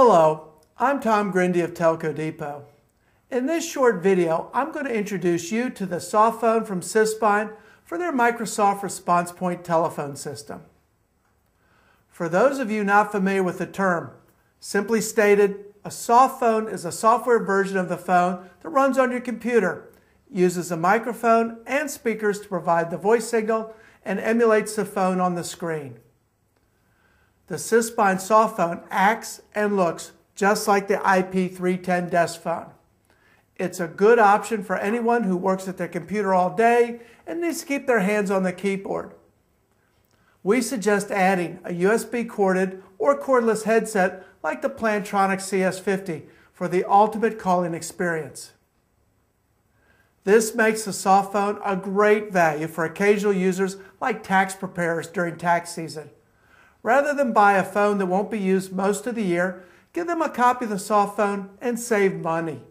Hello, I'm Tom Grindy of Telco Depot. In this short video, I'm going to introduce you to the softphone from Syspine for their Microsoft Response Point telephone system. For those of you not familiar with the term, simply stated, a softphone is a software version of the phone that runs on your computer, uses a microphone and speakers to provide the voice signal, and emulates the phone on the screen. The Syspine softphone acts and looks just like the IP310 desk phone. It's a good option for anyone who works at their computer all day and needs to keep their hands on the keyboard. We suggest adding a USB corded or cordless headset like the Plantronics CS50 for the ultimate calling experience. This makes the softphone a great value for occasional users like tax preparers during tax season. Rather than buy a phone that won't be used most of the year, give them a copy of the softphone and save money.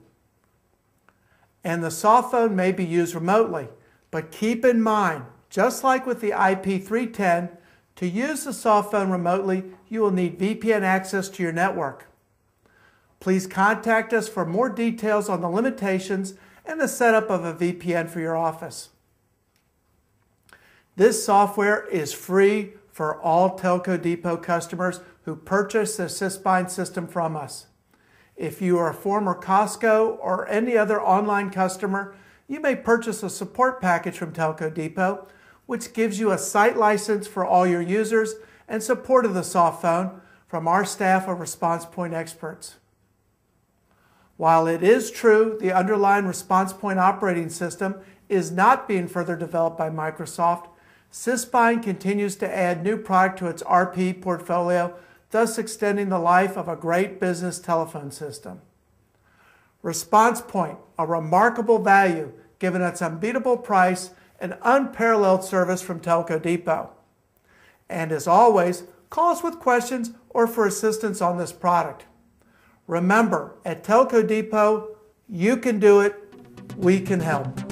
And the softphone may be used remotely, but keep in mind, just like with the IP310, to use the softphone remotely, you will need VPN access to your network. Please contact us for more details on the limitations and the setup of a VPN for your office. This software is free for all Telco Depot customers who purchase the Syspine system from us. If you are a former Costco or any other online customer, you may purchase a support package from Telco Depot, which gives you a site license for all your users and support of the soft phone from our staff of response point experts. While it is true the underlying response point operating system is not being further developed by Microsoft, Syspine continues to add new product to its RP portfolio, thus extending the life of a great business telephone system. Response Point, a remarkable value given its unbeatable price and unparalleled service from Telco Depot. And as always, call us with questions or for assistance on this product. Remember, at Telco Depot, you can do it, we can help.